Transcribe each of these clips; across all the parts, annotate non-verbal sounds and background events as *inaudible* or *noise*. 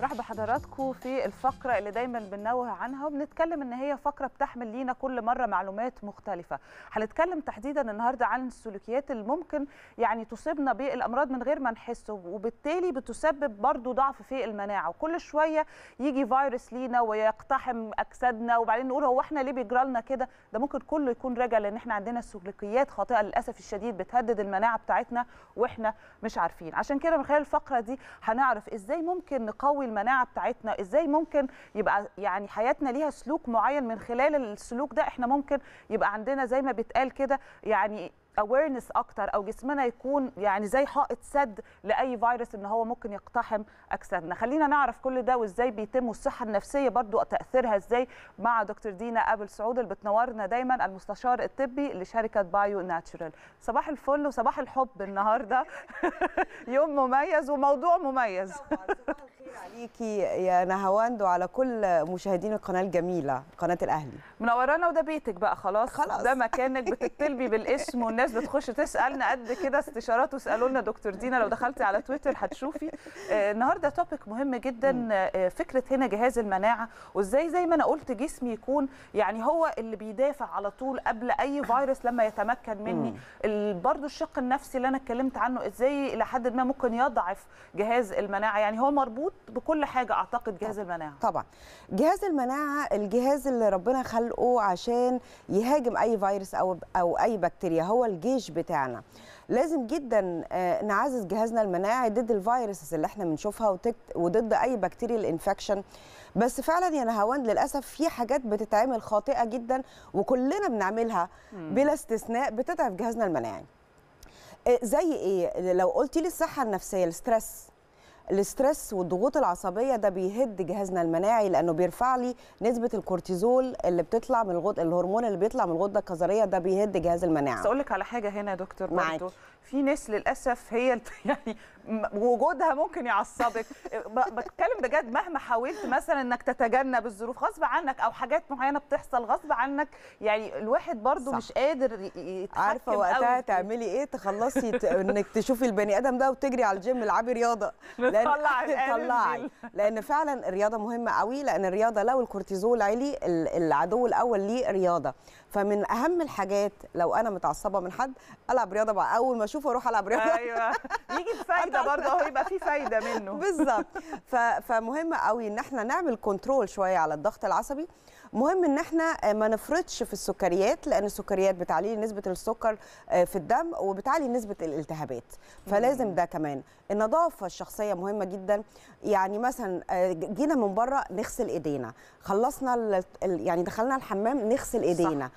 رحب بحضراتكم في الفقرة اللي دايما بننوه عنها وبنتكلم إن هي فقرة بتحمل لينا كل مرة معلومات مختلفة. هنتكلم تحديدا النهاردة عن السلوكيات اللي ممكن يعني تصيبنا بالأمراض من غير ما نحسه وبالتالي بتسبب برضو ضعف في المناعة. وكل شوية يجي فيروس لينا ويقتحم أجسادنا وبعدين نقول هو إحنا ليه بيجرى لنا كده؟ ده ممكن كله يكون راجع لأن إحنا عندنا سلوكيات خاطئة للأسف الشديد بتهدد المناعة بتاعتنا وإحنا مش عارفين. عشان كده من خلال الفقرة دي هنعرف إزاي ممكن نقوي المناعة بتاعتنا. إزاي ممكن يبقى يعني حياتنا ليها سلوك معين من خلال السلوك ده؟ إحنا ممكن يبقى عندنا زي ما بيتقال كده يعني awareness أكتر أو جسمنا يكون يعني زي حائط سد لأي فيروس إن هو ممكن يقتحم أجسادنا. خلينا نعرف كل ده وإزاي بيتم والصحة النفسية برضو تأثيرها إزاي مع دكتور دينا أبو السعود اللي بتنورنا دايما المستشار الطبي لشركة بايو ناتشورال. صباح الفل وصباح الحب النهارده. *laughs* يوم مميز وموضوع مميز. طبعا صباح الخير عليكي يا نهاوند وعلى كل مشاهدين القناة الجميلة قناة الأهلي. منورانا وده بيتك بقى خلاص؟ خلاص. ده مكانك بتطلبي بالاسم والناس بتخش تسألنا قد كده استشارات واسألوا لنا دكتور دينا لو دخلتي على تويتر هتشوفي. آه، النهارده توبيك مهم جدا آه، فكرة هنا جهاز المناعة وإزاي زي ما أنا قلت جسمي يكون يعني هو اللي بيدافع على طول قبل أي فيروس لما يتمكن مني. برضو الشق النفسي اللي أنا اتكلمت عنه إزاي إلى حد ما ممكن يضعف جهاز المناعة. يعني هو مربوط بكل حاجة أعتقد جهاز المناعة. طبعا. جهاز المناعة الجهاز اللي ربنا خلقه عشان يهاجم أي فيروس أو أو أي بكتيريا هو الجيش بتاعنا. لازم جدا آه، نعزز جهازنا المناعي ضد ال viruses اللي إحنا بنشوفها وضد أي بكتيريا ال infection بس فعلا يا نهاوند للأسف في حاجات بتتعمل خاطئة جدا وكلنا بنعملها بلا استثناء بتضعف جهازنا المناعي. آه، زي إيه؟ لو قلتي لي الصحة النفسية ال stress ال stress والضغوط العصبية ده بيهد جهازنا المناعي لأنه بيرفع لي نسبة الكورتيزول اللي بتطلع من الغد الهرمون اللي بيطلع من الغدة الكظريه ده بيهد جهاز المناعة بس أقول لك على حاجة هنا يا دكتور معاكي. في ناس للأسف هي *laughs* يعني وجودها ممكن يعصبك بتكلم بجد مهما حاولت مثلا إنك تتجنب الظروف غصب عنك أو حاجات معينة بتحصل غصب عنك يعني الواحد برضو صح. مش قادر يتحكم عارفة وقتها تعملي إيه تخلصي. إنك تشوفي البني آدم ده وتجري على الجيم العبي رياضة *laughs* القالب طلعي. لأن فعلا الرياضة مهمة قوي لأن الرياضة لو الكورتيزول عالي ال- العدو الأول ليه رياضة فمن أهم الحاجات لو أنا متعصبة من حد ألعب رياضة بقى أول ما اشوفه أروح ألعب رياضة. أيوه. يجي *laughs* بفايده برضه أهو يبقى في فايدة منه. بالظبط. فمهم قوي إن إحنا نعمل كنترول شوية على الضغط العصبي. مهم إن إحنا ما نفرطش في السكريات لأن السكريات بتعلي نسبة السكر في الدم وبتعلي نسبة الالتهابات. فلازم ده كمان. النظافة الشخصية مهمة جدا. يعني مثلا جينا من بره نغسل إيدينا. خلصنا يعني دخلنا الحمام نغسل إيدينا. آه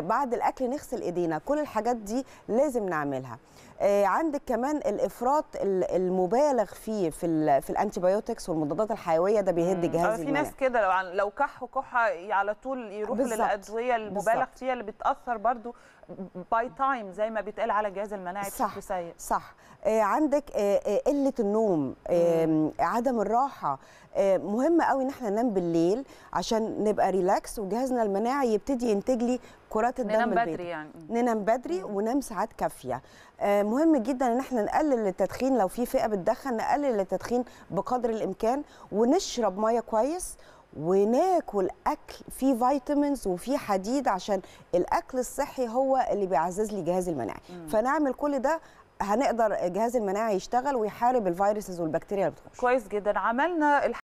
بعد الأكل نغسل إيدينا كل الحاجات دي لازم نعملها آه عندك كمان الإفراط ال- المبالغ فيه في في ال antibiotics والمضادات الحيوية ده بيهد آه، جهازي المناعي ناس كده لو لو كحوا كحه على طول يروحوا. للأدوية المبالغ بالظبط. فيها اللي بتأثر برضو by time زي ما بيتقال على الجهاز المناعي صح. بشكل سيء صح. آه عندك آه آه قلة النوم آه عدم الراحة. آه مهم قوي إن إحنا ننام بالليل عشان نبقى relax وجهازنا المناعي يبتدي ينتج لي كرات الدم ننام. بدري يعني. ننام بدري وننام ساعات كافية. آه، مهم جدا إن إحنا نقلل التدخين لو في فئة بتدخن نقلل التدخين بقدر الإمكان ونشرب مية كويس وناكل أكل فيه vitamins وفيه حديد عشان الأكل الصحي هو اللي بيعزز لي جهازي المناعي. فنعمل كل ده هنقدر جهاز المناعي يشتغل ويحارب ال viruses والبكتيريا اللي بتخش. كويس جدا. عملنا